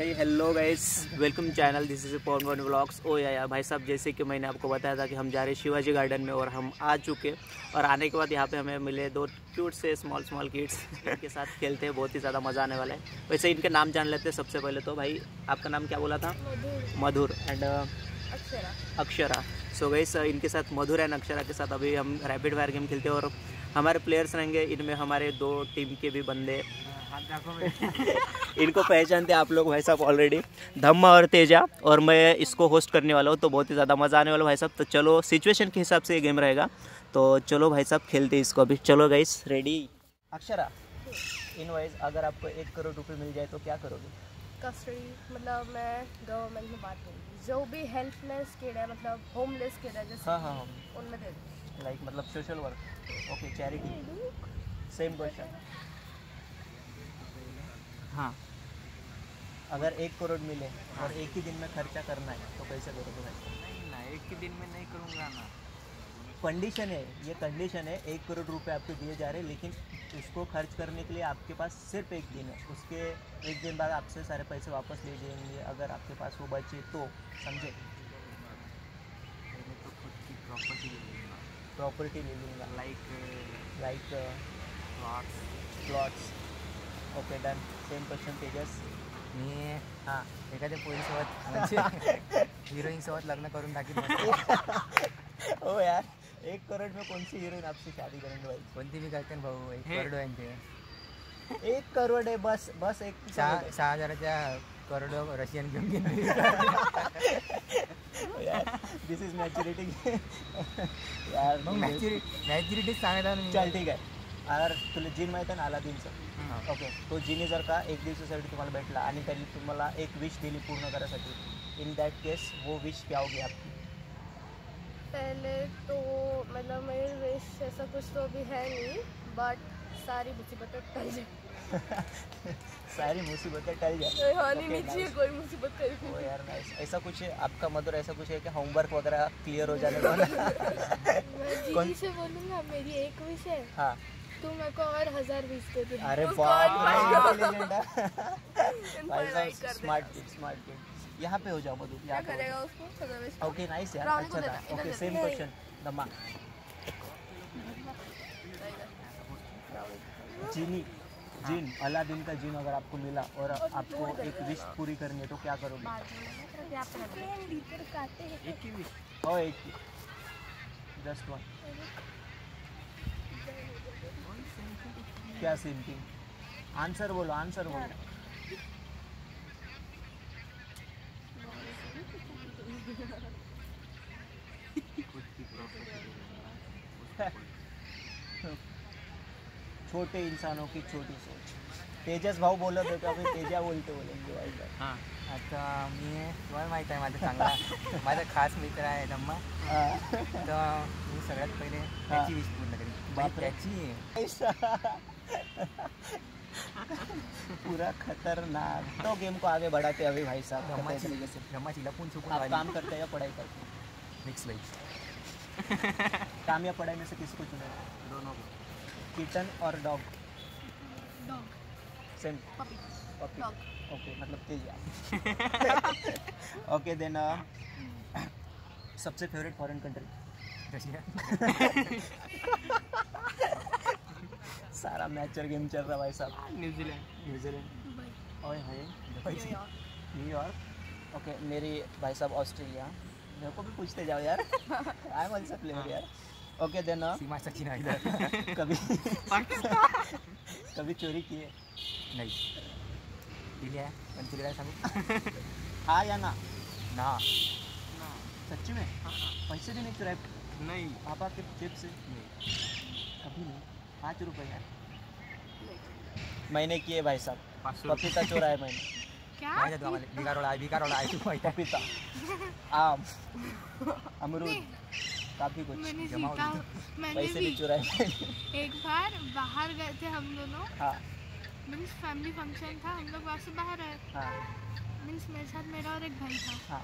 hey hello guys welcome channel this is pawn one blogs oh yeah, या भाई साहब जैसे कि मैंने आपको बताया था कि हम जा रहे हैं शिवाजी गार्डन में और हम आ चुके और आने के बाद यहाँ पे हमें मिले दो क्यूट से स्मॉल स्मॉल किड्स के साथ खेलते हैं। बहुत ही ज़्यादा मज़ा आने वाला है। वैसे इनके नाम जान लेते हैं सबसे पहले तो। भाई आपका नाम क्या बोला था? मधुर। एंड अक्षरा। अक्षरा। सो गई इनके साथ मधुर एंड अक्षरा के साथ अभी हम रैपिड फायर गेम खेलते हैं और हमारे प्लेयर्स रहेंगे इनमें हमारे दो टीम के भी बंदे। इनको पहचानते आप लोग भाई साहब ऑलरेडी धम्मा और तेजा और मैं इसको होस्ट करने वाला हूँ तो बहुत ही ज़्यादा मज़ा आने वाला भाई साहब। तो चलो सिचुएशन के हिसाब से ये गेम रहेगा। तो चलो भाई साहब खेलते हैं इसको अभी। चलो गाइस रेडी अक्षरा इन वाइज अगर आपको एक करोड़ रुपए मिल जाए तो क्या करोगे? कस्टडी मतलब मैं गवर्नमेंट में बात करूँगी जो भी हेल्पलेस किड है मतलब होमलेस किड है जैसे हाँ हाँ हाँ। उनमें दे लाइक मतलब social work okay charity same question हाँ। अगर एक करोड़ मिले हाँ। और एक ही दिन में खर्चा करना है तो कैसे करोगे नहीं ना एक ही दिन में नहीं करूँगा ना। कंडीशन है ये कंडीशन है एक करोड़ रुपए आपको दिए जा रहे हैं लेकिन उसको खर्च करने के लिए आपके पास सिर्फ़ एक दिन है। उसके एक दिन बाद आपसे सारे पैसे वापस ले जाएँगे अगर आपके पास वो बचे तो समझे? तो खुद की प्रॉपर्टी प्रॉपर्टी ले लूँगा like like plots plots okay done same Tejas मी हाँ एखाद्या म्हणजे हिरोईनसोबत लग्न करून मस्त. ओ यार एक करोड़ में कौन सी हीरोइन आपसे शादी करेंगे भाई? कोणती बी करते ना भाऊ? एक करोड यांचे एक करोड़ है बस बस एक सहा सहा हजाराच्या करोड रशियन घेऊन गेले दिस इज़ मॅच्युरिटी यार मग मॅच्युरिटी मॅच्युरिटीच सांगायला मी चल ठीक आहे. अगर तुला जिन माहिती आहे ना अलादीनचं? हाँ. ओके तो जिनी जर का एक दिवसासाठी तुम्हाला भेटला आणि त्यांनी तुम्हाला एक विश दिली पूर्ण करायसाठी इन दॅट केस वो विश क्या होगी आपकी? पहले तो मतलब मेरी विश ऐसा कुछ तो अभी है नहीं बट सारी मुसीबतें टल जाए सारी मुसीबतें टल जाए नहीं चाहिए कोई मुसीबत ओ यार नाइस ऐसा कुछ है आपका मधुर ऐसा कुछ है कि होमवर्क वगैरह क्लियर हो जाने वाला? मैं कौन- से बोलूँगा मेरी एक विश है। हाँ। तू मेरे को और हज़ार बीस दे दे। अरे बाप रे है। स्मार्ट किड स्मार्ट किड यहाँ पे हो जाओ मधु क्या करेगा उसको? ओके नाइस यार अच्छा था। Okay same. क्वेश्चन दमा जीनी जिन अलादीन का जिन अगर आपको मिला और आपको एक विश पूरी करनी है तो क्या करोगे? एक ही wish. हो एक जस्ट वन क्या सेम थिंग आंसर बोलो आंसर बोलो। खुद की. छोटे इंसानों की छोटी सोच। तेजस भाऊ बोलत होते अभी तेजा बोलते बोलेंगे भाई. हाँ। आता मी तुम्हाला माहीत आहे माझा चांगला। माझा खास मित्र आहे धम्मा हा. तर मी सगळ्यात पहिले त्याची विश पूर्ण करेन. त्याची पूरा खतरनाक। तो गेम को आगे बढ़ाते अभी भाई साहब से। धम्माची लपून छुपून आप काम करते हैं या पढ़ाई करते? हैं मिक्स वेज काम या पढ़ाई में से किसको चुने। दोनों किटन और dog? Dog. Same puppy okay मतलब तेज ओके देन सबसे फेवरेट फॉरेन कंट्री सारा मैचर गेम चल रहा भाई साहब। New Zealand New Zealand New York New York okay मेरी भाई साहब ऑस्ट्रेलिया। मेरे को भी पूछते जाओ यार। आई एम ऑल्सो प्लेयर यार। ओके देन सीमा सचिन इधर कभी कभी चोरी किए नाही दिली आहे पण तुला काय सांगू हाँ या ना ना सच्ची में पैसे भी नहीं चुराए नाही पापा के जेब से नहीं कभी नहीं पाँच रुपए यार मैंने किए भाई साहब पपीता मैंने बिगारोला आहे तू माहिती आहे पपीता आम अमरूद काफ़ी कुछ मैंने जमा सीखा मैंने भी भी चुराए। एक बार बाहर गए थे हम दोनों। हाँ। मीन्स फैमिली फ़ंक्शन था हम लोग वहाँ से बाहर आए। हाँ। मीन्स मेरे साथ मेरा और एक भाई था। हाँ।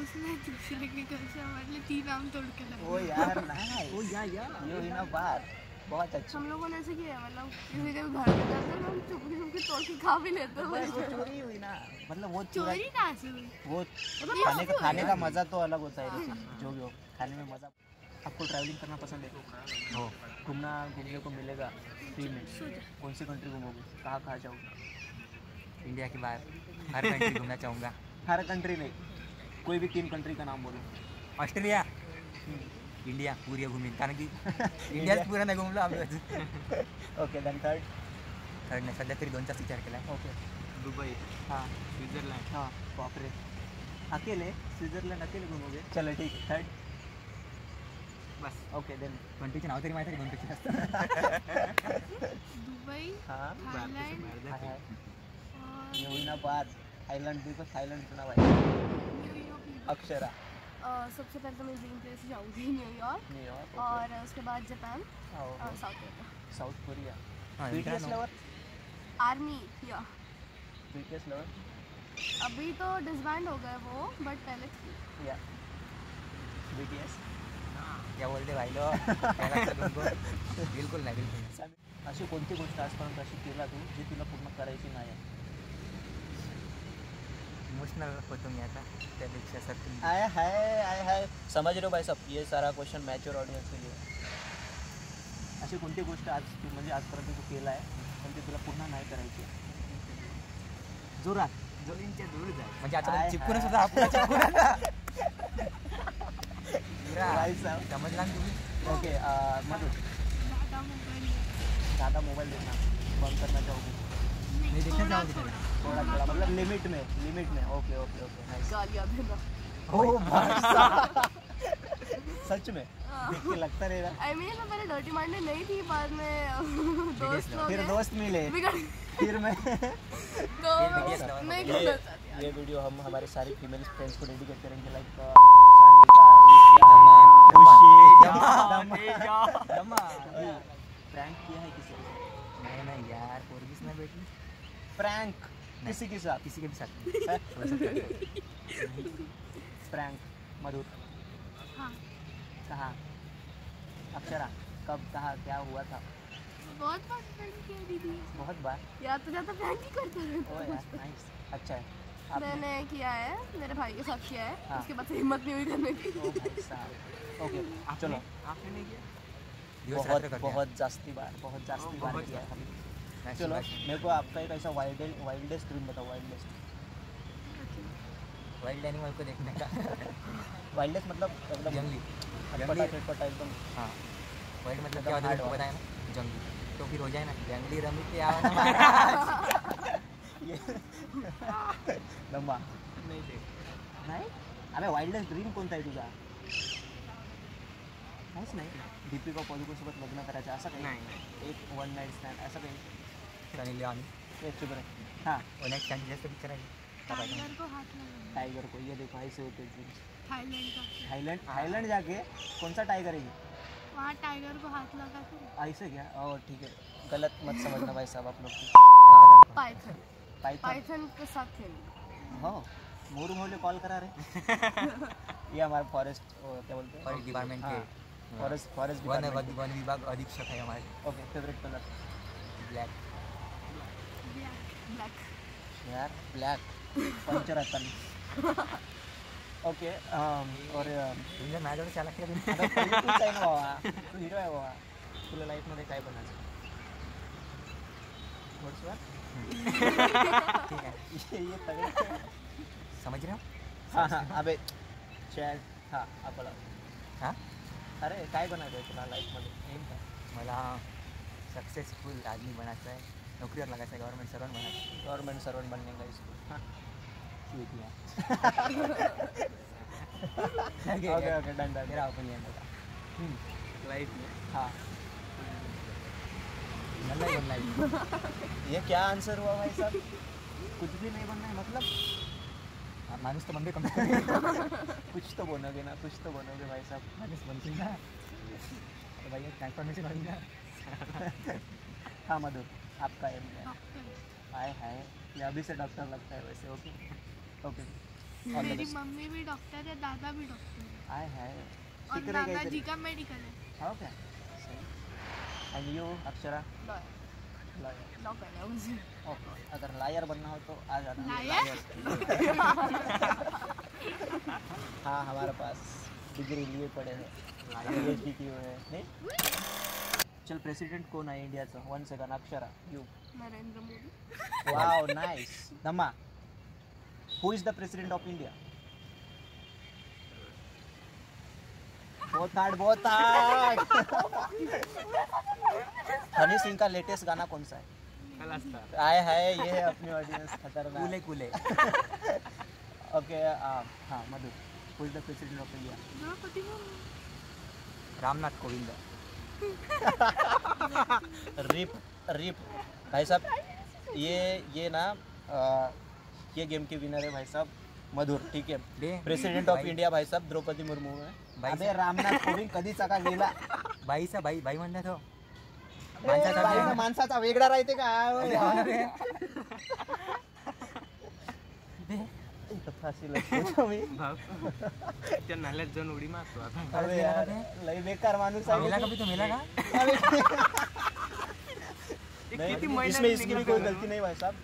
उसने दूसरे के घर से हमारे लिए तीन आम तोड़ के लाया ओ यार ना ओ या या। यू इन अ बार बहुत अच्छा। हम लोगों ने ऐसे किया है मतलब किसी के घर में जाते हैं हम चुपके चुपके तोड़ के खा भी लेते हैं। बस वो चोरी हुई ना मतलब वो चोरी कहाँ से हुई। वो खाने का खाने का मज़ा तो अलग होता है लेकिन जो भी हो खाने में मज़ा। आपको ट्रैवलिंग करना पसंद है? हो। घूमना घूमने को मिलेगा फ्री में। कौन सी कंट्री घूमोगे? कहाँ कहाँ जाओगे? इंडिया के बाहर। हर कंट्री घूमना चाहूँगा। हर कंट्री नहीं। कोई भी तीन कंट्री का नाम बोलो। ऑस्ट्रेलिया। इंडिया पूरी घूमी। कारण की इंडियाच पुरा नाही घुमलो आम्ही अजून ओके देन थर्ड थर्ड नाही सध्या तरी दोनचाच विचार केला ओके दुबई. हाँ. स्वित्झर्लंड. हाँ. बापरे. अकेले? स्विट्जरलैंड अकेले घूमोगे? चलो ठीक. है थर्ड बस ओके देन कंट्रीचे नाव तरी माहिती आहे दोन दुबई हाँ. थाईलैंड. और ये हुई ना बात थाईलैंड देखो थाईलैंड सुना भाई अक्षरा. सबसे पहले तो मैं ड्रीम प्लेस जाऊँगी न्यूयॉर्क न्यूयॉर्क और उसके बाद जापान और साउथ कोरिया। South Korea. हाँ, BTS lover army yeah. BTS lover अभी तो डिसबैंड हो गए वो बट पहले थी। या। बीटीएस बोलते भाईलो काय? बिलकुल नाही बिलकुल। अशी कोणती गोष्ट आजपर्यंत अशी केला तू जी तुला पूर्ण करायची नाही आहे? इमोशनल होतो मी आता त्यापेक्षा सर आय हाय आय हाय. समझ रहे हो भाई सब ये सारा क्वेश्चन मॅच्युअर ऑडियन्स के लिए. अशी कोणती गोष्ट आज तू म्हणजे आजपर्यंत तू केला आहे पण ती तुला पुन्हा नाही करायची? जोरात. दूर म्हणजे आता हाय. होता आपण चिपकून समजला तुम्ही? ओके मधु. ज़्यादा मोबाइल ज़्यादा मोबाइल देखना बंद करना चाहोगे नहीं, देखना चाहोगे थोड़ा मतलब लिमिट में लिमिट में। ओके ओके ओके गालियाँ देना। ओ भाई सच में? देख के लगता रहेगा आई मीन मैं पहले डर्टी मारने नहीं थी बाद में दोस्त लोग फिर दोस्त मिले। फिर मैं तो मैं ये ये वीडियो हम हमारे सारे फीमेल फ्रेंड्स को डेडिकेट करेंगे लाइक प्रैंक किया है किसी साथ नाही नाही यार पोरगीच नाही भेटली प्रैंक किसी के साथ किसी के भी साथ प्रैंक मधुर हाँ कहाँ अक्षरा कब कहा क्या हुआ था बहुत बार फ्रेंड किया दीदी बहुत बार या तो जाता प्रैंक ही करता रहता यार नाइस अच्छा है मैंने किया है मेरे भाई के साथ किया है हाँ। उसके बाद हिम्मत नहीं हुई करने की ओके चलो आपने नहीं किया बहुत बहुत जास्ती बार बहुत जास्ती बार किया है हैं. चलो मेरे को आपका एक ऐसा वाइल्ड वाइल्डेस्ट ड्रीम बताओ वाइल्डेस्ट वाइल्ड एनिमल को देखने का। वाइल्डेस्ट मतलब एकदम जंगली अटपटा चटपटा एकदम। हाँ. वाइल्ड मतलब क्या होता है बताया ना? जंगली तो फिर हो जाए ना? जंगली रमी पे आवा ना महाराज ये लंबा। नहीं देख। नाही? अरे वाइल्डेस्ट ड्रीम कोणता आहे तुझा? काहीच नाही। दीपिका पदुकोसोबत लग्न करायचं असं काही? नाही एक वन नाईट स्टँड असं काही? हाँ पिक्चर है टाइगर को हाथ लगा टाइगर को ये देखो ऐसे होते थाईलैंड का थाईलैंड थाईलैंड जाके कौन सा टाइगर है ये वहाँ टाइगर को हाथ लगा के ऐसे क्या ओ ठीक है. गलत मत समझना भाई साहब आप लोग पाइथन पाइथन पाइथन के साथ खेलना हो. मोरू मोहले कॉल करा रहे ये हमारे फॉरेस्ट क्या बोलते हैं? फॉरेस्ट डिपार्टमेंट के। फॉरेस्ट फॉरेस्ट वन विभाग अधीक्षक है हमारे। Okay favourite colour black black यार ब्लॅक पंचर असताना ओके और um, तुझ्या माझ्याकडे चाला केलं आता पहिले तूच आहे ना बाबा तू हिरो आहे बाबा तुला लाईफमध्ये काय बनायचं? ठीक आहे. ये ये तगड़े समझ रहे हो हाँ. हाँ अबे चॅट हाँ आपला हाँ? अरे काय बनायचं आहे तुला लाईफमध्ये एम काय मला सक्सेसफुल आदमी बनायचं आहे नोकरीवर लागायचं आहे गव्हर्नमेंट सर्वंट बनायचं आहे गवर्नमेंट सर्वंट बनने का इसको। हाँ। ठीक आहे ओके ओके डन डन मेरा ओपिनियन होता लाइफ में? हाँ। नाही बनला आहे. ये क्या आंसर हुआ भाई साहब? कुछ भी नहीं बनना है मतलब? माणूस तर बनते कमी कुछ तो बनोगे ना कुछ तो बनोगे भाई साहब। माणूस बनतील ना। तर भाई ट्रान्सफॉर्मेशन होईल ना। हाँ मधुर आपका एम है। डॉक्टर हाय हाय ये अभी से डॉक्टर लगता है वैसे ओके ओके मेरी मम्मी भी डॉक्टर है दादा भी डॉक्टर है। हाय हाय और दादाजी इधर का मेडिकल है। हाँ क्या? And you Akshara? Lawyer okay अगर लायर बनना हो तो आ जाना? हाँ हमारे पास डिग्री लिए पड़े हैं। पीएचडी की हैं? नहीं? चल प्रेसिडेंट कौन आहे इंडियाचं one second Akshara you Narendra Modi wow nice Dhamma who is the president of India बहुत हार्ड बहुत हार्ड हनी सिंह का लेटेस्ट गाना कौन सा है आए हाय ये है अपनी ऑडियंस खतरनाक कुले कुले ओके हाँ Madhu who is the president of India Ramnath Kovind rip rip भाई साहब ये ये ना अ, ये गेम के विनर है भाई साहब मधुर ठीक है? प्रेसिडेंट ऑफ़ इंडिया भाई। साहब द्रौपदी मुर्मू है। बाई अबे रामनाथ कोविंद कधीचा का गेला? बाईचा बाई बाई म्हणला तो। माणसाचा वेगळा राहते का? ओ यार. इथं फाशी लागते मी. त्या नाल्यात जाऊन उडी मारतो आता अबे यार लय बेकार माणूस आहे मेला का भी तो मेला का इसमें इसकी भी कोई गलती नहीं भाई साहब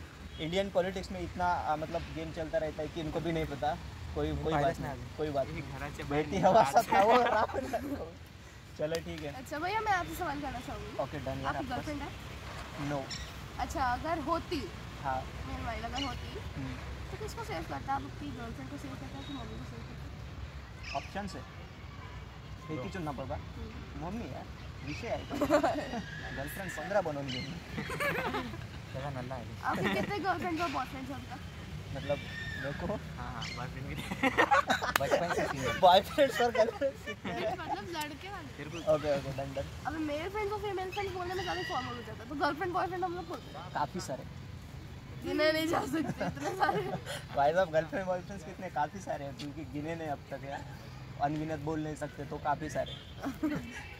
इंडियन पॉलिटिक्स में इतना मतलब गेम चलता रहता है कि इनको भी नहीं पता कोई कोई बात नहीं कोई बात नहीं निघून हवा वो चलो ठीक है अच्छा भैया मैं आपसे सवाल करना चाहूँगी ओके डन आपकी गर्लफ्रेंड है नो अच्छा अगर होती हाँ मेरी वाइल अगर होती हम्म, तो किसको सेव करता आप अपनी गर्लफ्रेंड को सेव करता है कि मम्मी को सेव करता ऑप्शन से। एक ही चुनना पड़ता। मम्मी यार विषय आहे गर्लफ्रेंड पंधरा बनवून घेईन त्याचा नल्ला आहे आपके कितने गर्लफ्रेंड और बॉयफ्रेंड हैं मतलब मेरे को हा हा boyfriend किती? बचपन से सिंगल बॉयफ्रेंड और गर्लफ्रेंड मतलब लड़के वाले। ओके ओके डन डन अभी मेल फ्रेंड को फीमेल फ्रेंड बोलने में ज़्यादा फॉर्मल हो जाता है। तो गर्लफ्रेंड बॉयफ्रेंड हम लोग बोलते हैं। काफ़ी सारे। गिने नहीं जा सकते इतने सारे। भाई साहब गर्लफ्रेंड बॉयफ्रेंड्स कितने, काफ़ी सारे हैं। क्योंकि गिने नहीं अब तक, यार। अनगिनत बोल नहीं सकते तो काफ़ी सारे।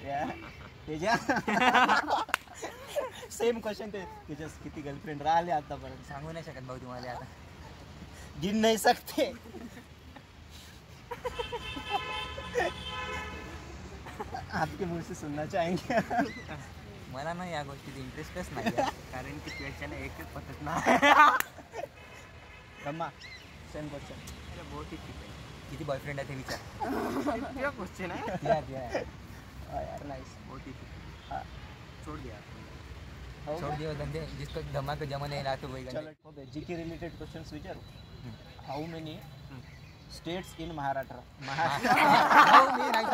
यार तेजा सेम क्वेश्चन ते तेजस किती गर्लफ्रेंड राहिले आतापर्यंत सांगू नाही शकत भाऊ तुम्हाला आता। गिन नहीं सकते। आपके मुँह से सुनना चाहेंगे? मला ना या गोष्टीत इंटरेस्टच नाही. कारण की त्याच्याने एकच पटत नाही रम्मा सेम क्वेश्चन अरे बहुत ही ठीक आहे. किती बॉयफ्रेंड आहे ते विचार. क्वेश्चन आहे आहे. यार नाइस बहुत ही ठीक हाँ. छोड़ दिया छोड़ दियो धंदे. जिसको धमाक जमा नाही राहतो वही चलो okay G K related questions विचारू. How many states in Maharashtra Maharashtra मी नाही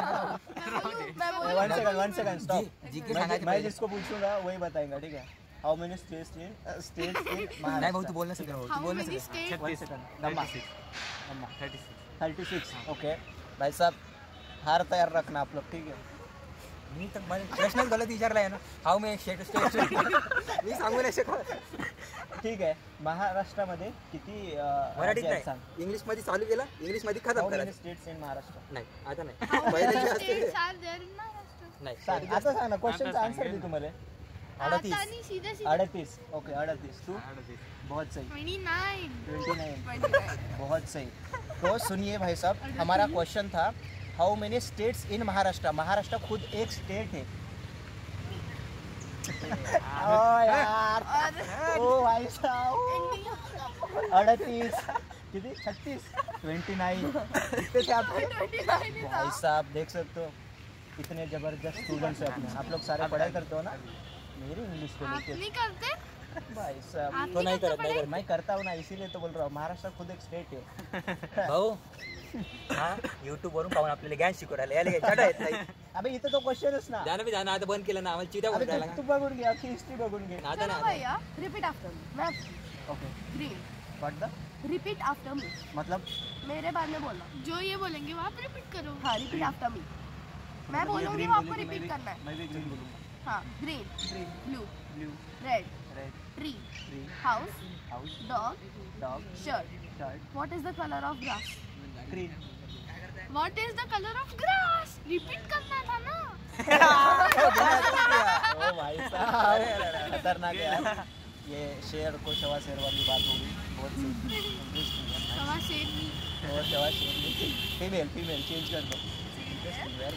जी- जी जिसको पूछूँगा वही बताएगा ठीक है? How many states in states in नहीं बहुत तू महाराष्ट्र बोल ना सगळं भाऊ, तू हाउ बोल ना मेनी सगळं. स्टेट वन सेकंड नम्मा नम्मा thirty six thirty six okay भाई साहब हार तैयार रखना आप लोग ठीक है? मी तर मला प्रश्नच गलत विचारला आहे ना. हाऊ मे स्टेट स्टेट मी सांगू नाही शकत. ठीक आहे. महाराष्ट्रामध्ये किती मराठीत सांग नाही. इंग्लिश मध्ये चालू केलं. इंग्लिश मध्ये खतम करायचं. States in Maharashtra. नाही आता नाही. पहिले जे असते नाही सांग आता सांग ना क्वेश्चनचा आन्सर दे तुम्हाला अडतीस. नहीं सीधे सीधे. अड़तीस. ओके अड़तीस. तू? बहुत सही. 29 ट्वेंटी नाइन ट्वेंटी नाइन बहुत सही. तो सुनिए भाई साहब हमारा क्वेश्चन था how many states in Maharashtra Maharashtra खुद एक स्टेट है। ओ यार। ओ भाई साहब। अड़तीस। कितनी? छत्तीस। ट्वेंटी नाइन कितने थे आपके भाई साहब देख सकते हो इतने ज़बरदस्त स्टूडेंट्स हैं अपने। आप लोग सारे पढ़ाई करते हो ना? मेरी इंग्लिश को लेके। नहीं करते? भाई साहब तो नहीं करते मैं करता हूँ ना इसीलिए तो बोल रहा हूँ महाराष्ट्र खुद एक स्टेट है। हा युट्यूब वरून पाहून आपल्याला ज्ञान शिकू राहिले. याला येत नाही. अबे इथं तो क्वेश्चनच ना. जाणं बी जाणं आता बंद केलं ना आम्हाला अबे तू राहिला. तू बघून घे अख्खी हिस्ट्री बघून घे. आता ना भैया repeat after me okay green what the repeat after me मतलब? मेरे बाद में बोलना जो ये बोलेंगे वो आप रिपीट करो। हाँ रिपीट आफ्टर मी मैं बोलूँगी वो आपको रिपीट करना है। मैं भी ग्रीन बोलूँगा। हाँ green green blue blue red red tree tree house house dog dog shirt shirt what is the colour of grass green what is the colour of grass repeat करना था ना ओ भाई साहब खतरनाक है यार ये शेर को शवा शेर वाली बात होगी बहुत सही Interesting है. सवा शेरनी और शवा शेर नहीं फीमेल फीमेल चेंज कर दो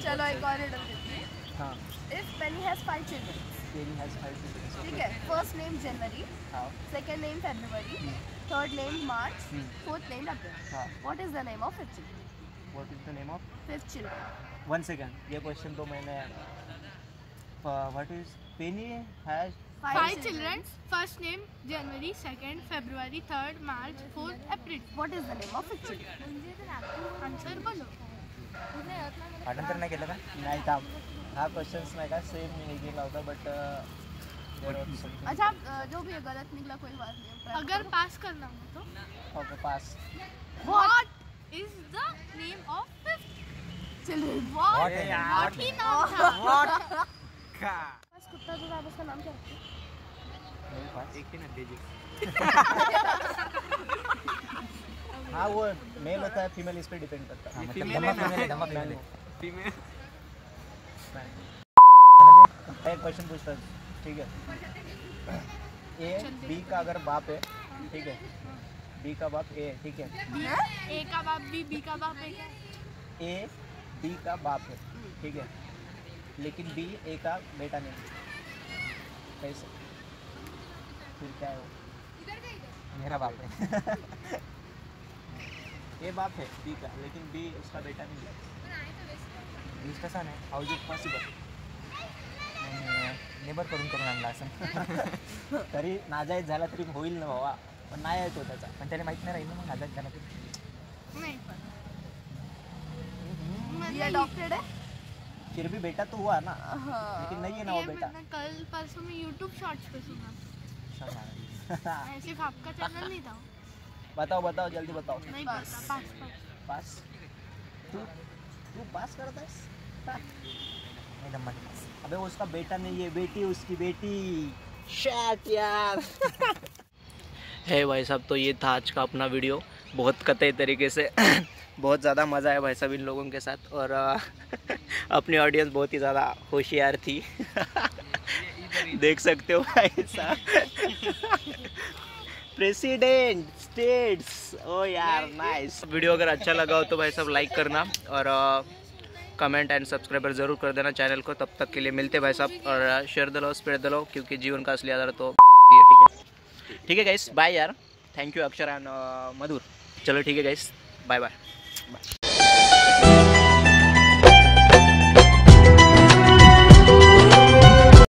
चलो एक और रिडल देती हूँ हाँ if Penny has five children Penny has five children. ठीक है first name January? Second name February third name March Hmm. Fourth name April हाँ. What is the name of fifth children What is the name of? Fifth children One second. ये question तो मैंने what is Penny has Five children. First name January, second February, third March, fourth April. What is the name of fifth children Answer बोलो. पाठांतर तर नाही केलं का नाही थांब हा क्वेश्चन्स नाही का सेम मी हे केला होता बट अच्छा जो भी है, गलत निकला कोई बात नहीं अगर पास करना हो तो? Okay pass What is the name of fifth? Children What? What? है? ही नाम था. बस कुत्ता जो था आप उसका नाम क्या है? मेरे पास? एक ही ना दीजिए हाँ वो मेल होता है फीमेल इस पे डिपेंड करता है। हाँ, मतलब है ना? female फीमेल एक क्वेश्चन पूछता हूँ। ठीक है। ए बी का अगर बाप है ठीक है। बी का बाप ए ठीक है। A का बाप B, B का बाप ए बी का बाप है ठीक है। लेकिन बी ए का बेटा नहीं कैसे? फिर क्या है वो? मेरा बाप है। ए बाप है बी का लेकिन बी उसका बेटा नहीं है। वीस कसा नाही how is it possible neighbour करून करून आणला असं. तरी नाजायज झाला तरी होईल ना भावा पण नाही आहे तो त्याचा. पण त्याला माहित नाही राहील ना मग आज़ाद त्याला नहीं पता. ये है फिर भी बेटा तो हुआ ना. हाँ. लेकिन नहीं है ना वो बेटा. कल परसों में YouTube शॉर्ट्स पे सुना. ऐसे आपका चैनल नहीं था? बताओ बताओ जल्दी बताओ. नहीं बस. पास पास। पास? तू? तू पास धम्मा अबे, उसका बेटा नहीं है, बेटी, उसकी बेटी. शैट यार है भाई साहब तो ये था आज का अपना वीडियो बहुत कतई तरीके से बहुत ज़्यादा मज़ा आया भाई साहब इन लोगों के साथ और अपनी ऑडियंस बहुत ही ज़्यादा होशियार थी. देख सकते हो भाई साहब. President, states. ओ यार नाइस वीडियो अगर अच्छा लगा हो तो भाई सब लाइक करना और कमेंट एंड सब्सक्राइबर ज़रूर कर देना चैनल को। तब तक के लिए मिलते भाई साहब और शेयर दलो स्प्रेड दलो क्योंकि जीवन का असली आधार तो ठीक है? ठीक है गाइस बाय यार। Thank you Akshar and Madhur. चलो ठीक है गाइस बाय बाय